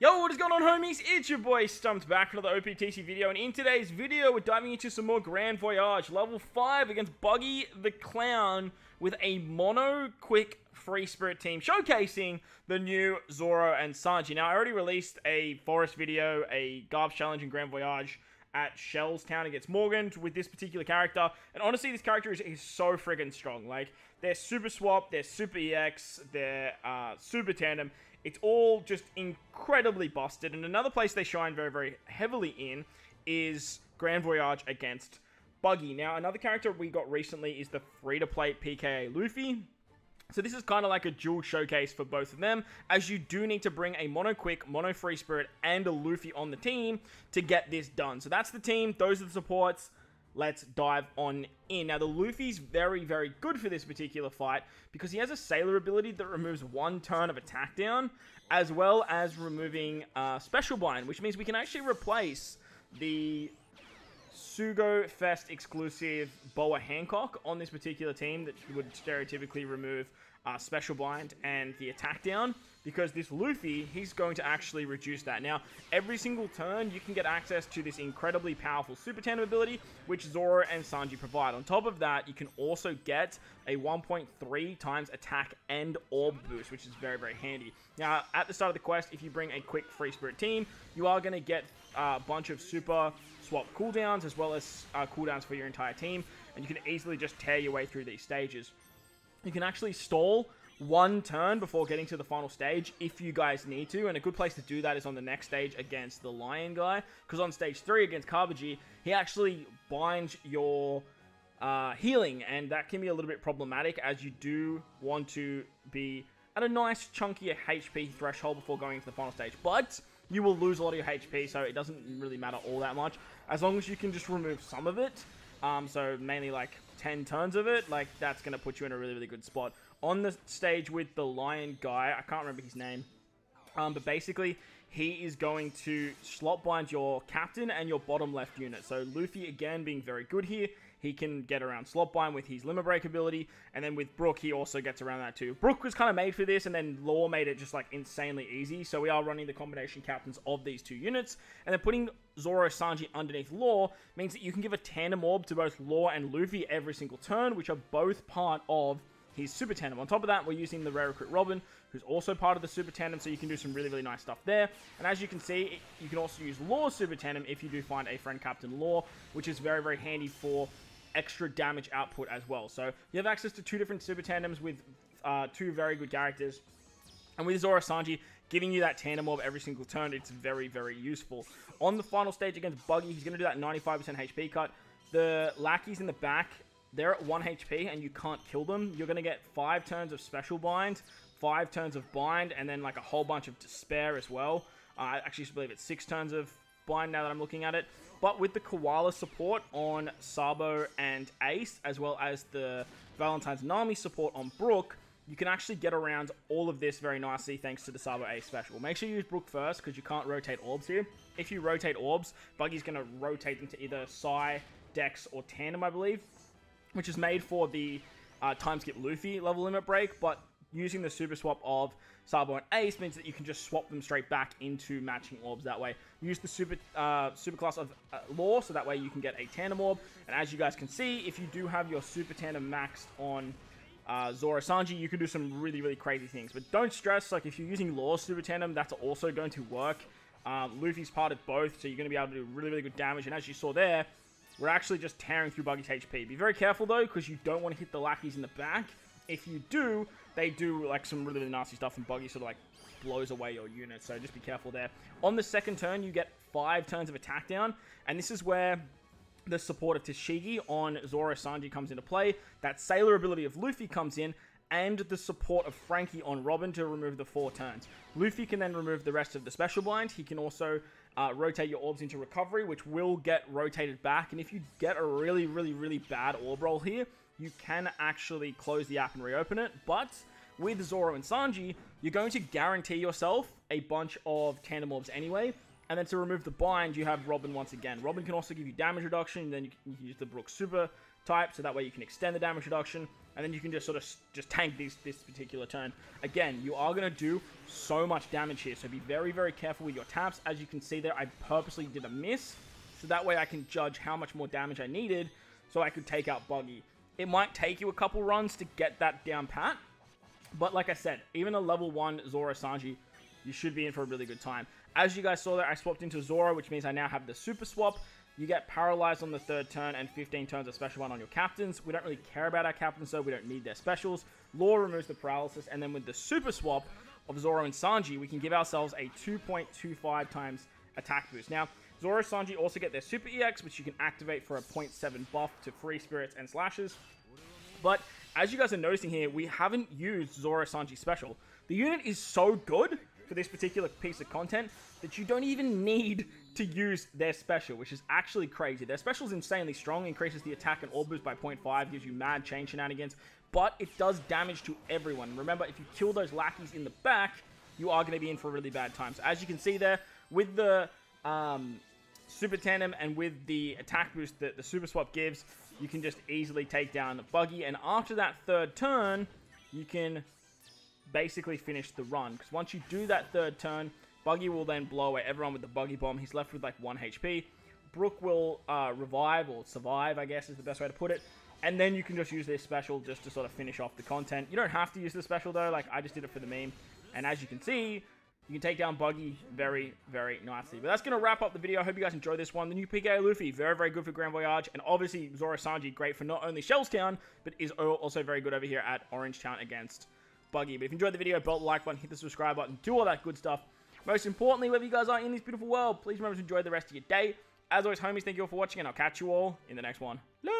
Yo, what is going on homies? It's your boy Stump D back for another OPTC video and in today's video we're diving into some more Grand Voyage level 5 against Buggy the Clown with a mono quick free spirit team showcasing the new Zoro and Sanji. Now I already released a forest video, a Garbs challenge in Grand Voyage at Shell's Town against Morgan with this particular character. And honestly, this character is, is so friggin' strong. Like, they're super swap, they're super EX, they're uh, super tandem. It's all just incredibly busted. And another place they shine very, very heavily in is Grand Voyage against Buggy. Now, another character we got recently is the free-to-play PKA Luffy. So this is kind of like a dual showcase for both of them, as you do need to bring a Mono Quick, Mono Free Spirit, and a Luffy on the team to get this done. So that's the team, those are the supports. Let's dive on in. Now, the Luffy's very, very good for this particular fight because he has a Sailor ability that removes one turn of attack down, as well as removing uh, Special Bind, which means we can actually replace the Sugo Fest exclusive Boa Hancock on this particular team that would stereotypically remove uh, Special Bind and the attack down because this Luffy, he's going to actually reduce that. Now, every single turn, you can get access to this incredibly powerful Super Tandem ability, which Zoro and Sanji provide. On top of that, you can also get a 1.3 times attack and orb boost, which is very, very handy. Now, at the start of the quest, if you bring a quick Free Spirit team, you are going to get a bunch of super swap cooldowns as well as uh, cooldowns for your entire team, and you can easily just tear your way through these stages. You can actually stall one turn before getting to the final stage if you guys need to, and a good place to do that is on the next stage against the Lion guy, because on stage 3 against Cabaji, he actually binds your uh, healing, and that can be a little bit problematic as you do want to be at a nice chunkier HP threshold before going into the final stage, but you will lose a lot of your HP, so it doesn't really matter all that much. As long as you can just remove some of it, um, so mainly like 10 turns of it, like that's going to put you in a really, really good spot. On the stage with the lion guy, I can't remember his name, um, but basically he is going to slot bind your captain and your bottom left unit. So Luffy again being very good here. He can get around slot bind with his limit break ability, and then with Brook, he also gets around that too. Brook was kind of made for this, and then Law made it just like insanely easy. So we are running the combination captains of these two units, and then putting Zoro Sanji underneath Law means that you can give a tandem orb to both Law and Luffy every single turn, which are both part of his Super Tandem. On top of that, we're using the Rare Recruit Robin, who's also part of the Super Tandem, so you can do some really, really nice stuff there. And as you can see, you can also use Law's Super Tandem if you do find a friend Captain Law, which is very, very handy for extra damage output as well. So you have access to two different Super Tandems with uh, two very good characters. And with Zoro Sanji giving you that tandem orb every single turn, it's very, very useful. On the final stage against Buggy, he's going to do that 95% HP cut. The lackeys in the back, they're at 1 HP and you can't kill them. You're going to get 5 turns of Special Bind, 5 turns of Bind, and then like a whole bunch of Despair as well. Uh, I actually believe it's 6 turns of Now that I'm looking at it. But with the Koala support on Sabo and Ace, as well as the Valentine's Nami support on Brook, you can actually get around all of this very nicely thanks to the Sabo Ace special. Make sure you use Brook first because you can't rotate orbs here. If you rotate orbs, Buggy's going to rotate them to either PSY, Dex, or Tandem, I believe, which is made for the uh, time skip Luffy level limit break, but using the super swap of Sabo and Ace means that you can just swap them straight back into matching orbs that way. Use the super uh, super class of uh, Law, so that way you can get a tandem orb. And as you guys can see, if you do have your super tandem maxed on uh, Zoro Sanji, you can do some really, really crazy things. But don't stress, like if you're using Law super tandem, that's also going to work. Um, Luffy's part of both, so you're going to be able to do really, really good damage. And as you saw there, we're actually just tearing through Buggy's HP. Be very careful though, because you don't want to hit the lackeys in the back. If you do, they do like some really, really nasty stuff, and Buggy sort of like blows away your unit. So just be careful there. On the second turn, you get five turns of attack down, and this is where the support of Tashigi on Zoro Sanji comes into play. That Sailor ability of Luffy comes in, and the support of Franky on Robin to remove the four turns. Luffy can then remove the rest of the special bind. He can also uh, rotate your orbs into recovery, which will get rotated back. And if you get a really, really, really bad orb roll here, you can actually close the app and reopen it. But with Zoro and Sanji, you're going to guarantee yourself a bunch of tandem orbs anyway. And then to remove the bind, you have Robin once again. Robin can also give you damage reduction, then you can use the Brook Super type, so that way you can extend the damage reduction. and then you can just sort of just tank this this particular turn. Again, you are going to do so much damage here, so be very, very careful with your taps. As you can see there, I purposely did a miss, so that way I can judge how much more damage I needed, so I could take out Buggy. It might take you a couple runs to get that down pat, but like I said, even a level 1 Zoro Sanji, you should be in for a really good time. As you guys saw there, I swapped into Zoro, which means I now have the Super Swap. You get paralyzed on the third turn and 15 turns of special one on your captains. We don't really care about our captains, so we don't need their specials. Law removes the paralysis, and then with the super swap of Zoro and Sanji, we can give ourselves a 2.25 times attack boost. Now, Zoro Sanji also get their super EX, which you can activate for a 0.7 buff to free spirits and slashes. But as you guys are noticing here, we haven't used Zoro Sanji special. The unit is so good for this particular piece of content that you don't even need to use their special, which is actually crazy. Their special is insanely strong, increases the attack and orb boost by 0.5, gives you mad chain shenanigans, but it does damage to everyone. Remember, if you kill those lackeys in the back, you are going to be in for a really bad time. So as you can see there, with the um, Super Tandem and with the attack boost that the Super Swap gives, you can just easily take down the Buggy, and after that third turn, you can basically finish the run. Because once you do that third turn, Buggy will then blow away everyone with the Buggy Bomb. He's left with like 1 HP. Brook will uh, revive or survive, I guess is the best way to put it. And then you can just use this special just to sort of finish off the content. You don't have to use the special though, like I just did it for the meme. And as you can see, you can take down Buggy very, very nicely. But that's going to wrap up the video. I hope you guys enjoyed this one. The new PK Luffy, very, very good for Grand Voyage. And obviously, Zoro Sanji, great for not only Shells Town, but is also very good over here at Orange Town against Buggy. But if you enjoyed the video, belt the like button, hit the subscribe button, do all that good stuff. Most importantly, wherever you guys are in this beautiful world, please remember to enjoy the rest of your day. As always, homies, thank you all for watching, and I'll catch you all in the next one. Later!